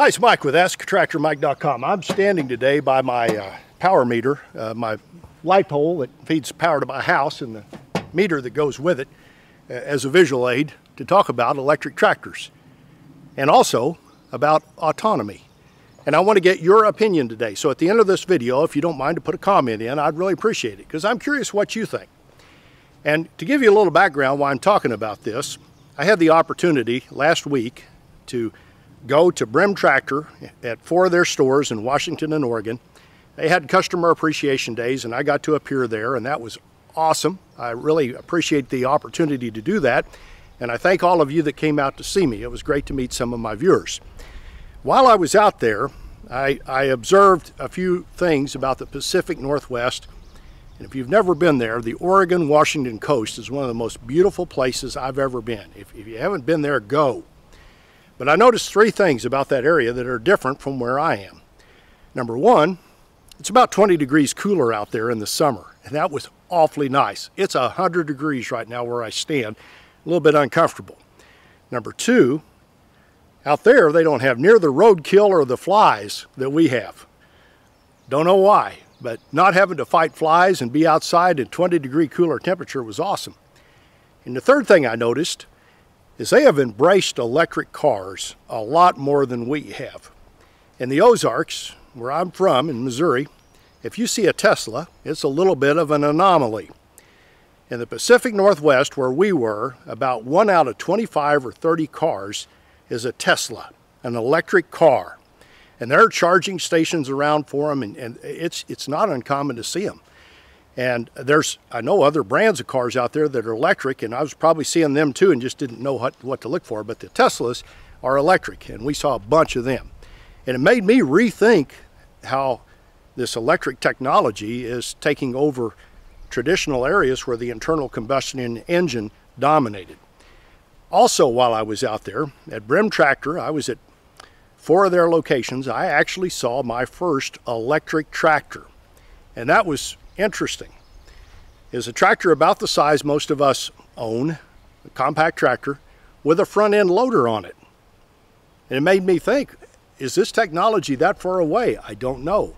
Hi, it's Mike with AskTractorMike.com. I'm standing today by my uh, power meter, uh, my light pole that feeds power to my house and the meter that goes with it uh, as a visual aid to talk about electric tractors and also about autonomy. And I want to get your opinion today. So at the end of this video, if you don't mind to put a comment in, I'd really appreciate it because I'm curious what you think. And to give you a little background why I'm talking about this, I had the opportunity last week to go to Brim Tractor at four of their stores in Washington and Oregon. They had customer appreciation days and I got to appear there and that was awesome. I really appreciate the opportunity to do that. And I thank all of you that came out to see me. It was great to meet some of my viewers. While I was out there, I, I observed a few things about the Pacific Northwest. And if you've never been there, the Oregon-Washington coast is one of the most beautiful places I've ever been. If, if you haven't been there, go. But I noticed three things about that area that are different from where I am. Number one, it's about 20 degrees cooler out there in the summer, and that was awfully nice. It's 100 degrees right now where I stand, a little bit uncomfortable. Number two, out there they don't have near the roadkill or the flies that we have. Don't know why, but not having to fight flies and be outside in 20 degree cooler temperature was awesome. And the third thing I noticed is they have embraced electric cars a lot more than we have. In the Ozarks, where I'm from in Missouri, if you see a Tesla, it's a little bit of an anomaly. In the Pacific Northwest, where we were, about one out of 25 or 30 cars is a Tesla, an electric car. And there are charging stations around for them, and, and it's, it's not uncommon to see them. And there's, I know other brands of cars out there that are electric, and I was probably seeing them too and just didn't know what, what to look for. But the Teslas are electric, and we saw a bunch of them. And it made me rethink how this electric technology is taking over traditional areas where the internal combustion engine dominated. Also, while I was out there at Brim Tractor, I was at four of their locations. I actually saw my first electric tractor. And that was interesting is a tractor about the size most of us own, a compact tractor, with a front end loader on it. And it made me think, is this technology that far away? I don't know.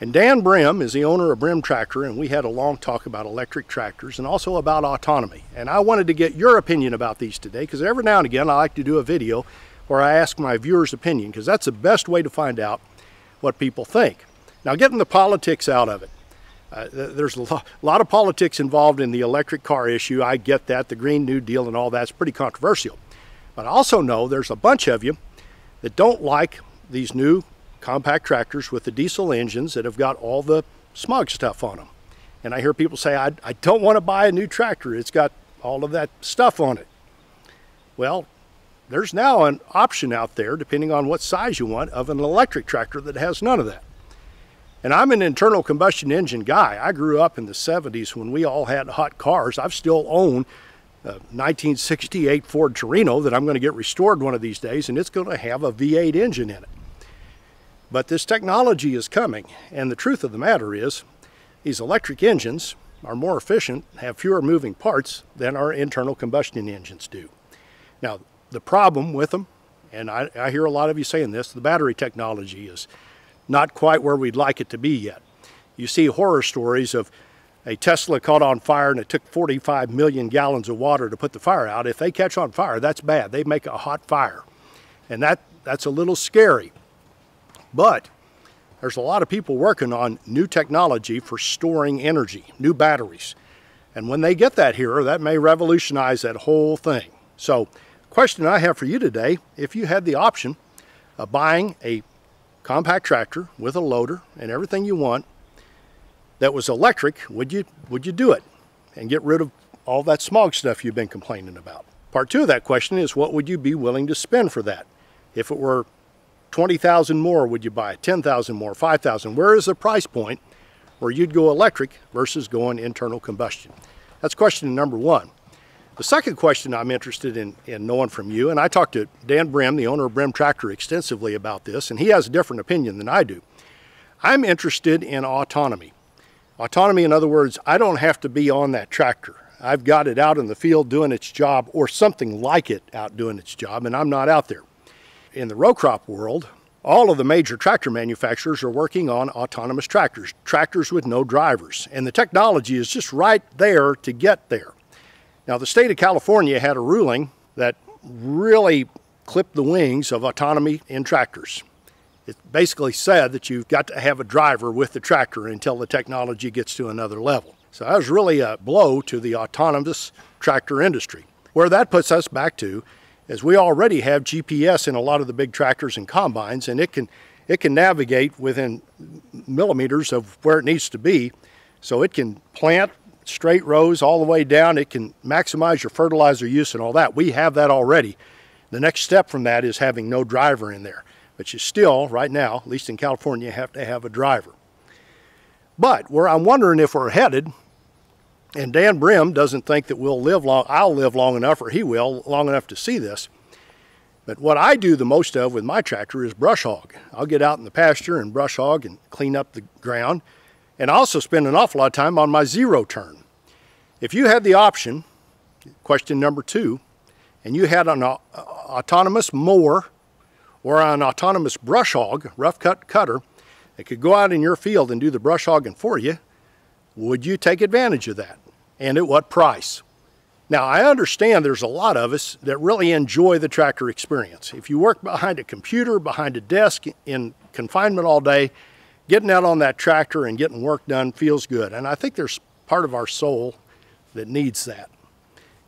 And Dan Brim is the owner of Brim Tractor, and we had a long talk about electric tractors and also about autonomy. And I wanted to get your opinion about these today, because every now and again I like to do a video where I ask my viewers' opinion, because that's the best way to find out what people think. Now getting the politics out of it. Uh, there's a lot, a lot of politics involved in the electric car issue. I get that. The Green New Deal and all that's pretty controversial. But I also know there's a bunch of you that don't like these new compact tractors with the diesel engines that have got all the smog stuff on them. And I hear people say, I, I don't want to buy a new tractor. It's got all of that stuff on it. Well, there's now an option out there, depending on what size you want, of an electric tractor that has none of that. And I'm an internal combustion engine guy. I grew up in the 70s when we all had hot cars. I've still own a 1968 Ford Torino that I'm going to get restored one of these days, and it's going to have a V8 engine in it. But this technology is coming, and the truth of the matter is, these electric engines are more efficient, have fewer moving parts than our internal combustion engines do. Now, the problem with them, and I, I hear a lot of you saying this, the battery technology is not quite where we'd like it to be yet. You see horror stories of a Tesla caught on fire and it took 45 million gallons of water to put the fire out. If they catch on fire, that's bad. They make a hot fire. And that, that's a little scary. But there's a lot of people working on new technology for storing energy, new batteries. And when they get that here, that may revolutionize that whole thing. So question I have for you today, if you had the option of buying a compact tractor with a loader and everything you want that was electric, would you, would you do it and get rid of all that smog stuff you've been complaining about? Part two of that question is what would you be willing to spend for that? If it were 20,000 more, would you buy it? 10,000 more, 5,000? Where is the price point where you'd go electric versus going internal combustion? That's question number one. The second question I'm interested in, in knowing from you, and I talked to Dan Brim, the owner of Brim Tractor, extensively about this, and he has a different opinion than I do. I'm interested in autonomy. Autonomy, in other words, I don't have to be on that tractor. I've got it out in the field doing its job or something like it out doing its job, and I'm not out there. in the row crop world, all of the major tractor manufacturers are working on autonomous tractors, tractors with no drivers. And the technology is just right there to get there. Now, the state of California had a ruling that really clipped the wings of autonomy in tractors. It basically said that you've got to have a driver with the tractor until the technology gets to another level. So that was really a blow to the autonomous tractor industry. Where that puts us back to is we already have GPS in a lot of the big tractors and combines and it can it can navigate within millimeters of where it needs to be. So it can plant straight rows all the way down. It can maximize your fertilizer use and all that. We have that already. The next step from that is having no driver in there. But you still, right now, at least in California, you have to have a driver. But where I'm wondering if we're headed, and Dan Brim doesn't think that we'll live long, I'll live long enough, or he will, long enough to see this. But what I do the most of with my tractor is brush hog. I'll get out in the pasture and brush hog and clean up the ground. And I also spend an awful lot of time on my zero turn. If you had the option, question number two, and you had an uh, autonomous mower or an autonomous brush hog, rough cut cutter, that could go out in your field and do the brush hogging for you, would you take advantage of that? And at what price? Now, I understand there's a lot of us that really enjoy the tractor experience. If you work behind a computer, behind a desk in confinement all day, getting out on that tractor and getting work done feels good. And I think there's part of our soul that needs that.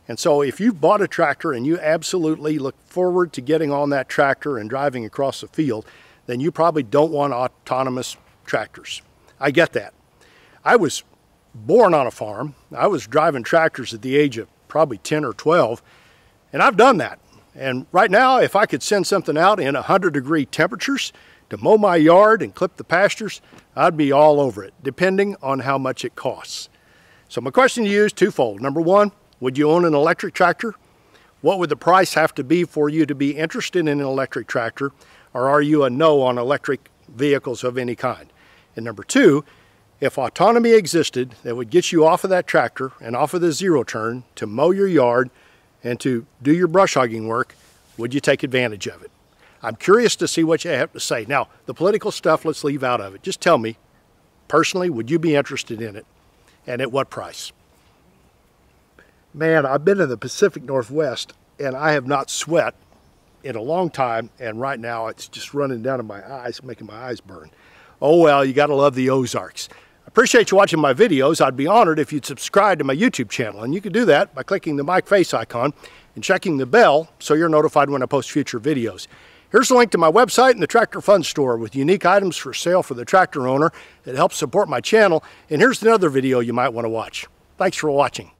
And so if you've bought a tractor and you absolutely look forward to getting on that tractor and driving across the field, then you probably don't want autonomous tractors. I get that. I was born on a farm. I was driving tractors at the age of probably 10 or 12, and I've done that. And right now, if I could send something out in 100 degree temperatures to mow my yard and clip the pastures, I'd be all over it, depending on how much it costs. So my question to you is twofold. Number one, would you own an electric tractor? What would the price have to be for you to be interested in an electric tractor? Or are you a no on electric vehicles of any kind? And number two, if autonomy existed that would get you off of that tractor and off of the zero turn to mow your yard and to do your brush hogging work, would you take advantage of it? I'm curious to see what you have to say. Now, the political stuff, let's leave out of it. Just tell me, personally, would you be interested in it? And at what price? man, I've been in the Pacific Northwest and I have not sweat in a long time. And right now it's just running down in my eyes, making my eyes burn. Oh, well, you got to love the Ozarks. I appreciate you watching my videos. I'd be honored if you'd subscribe to my YouTube channel. And you can do that by clicking the Mike Face icon and checking the bell so you're notified when I post future videos. Here's a link to my website and the Tractor Fun Store with unique items for sale for the tractor owner that helps support my channel. And here's another video you might want to watch. Thanks for watching.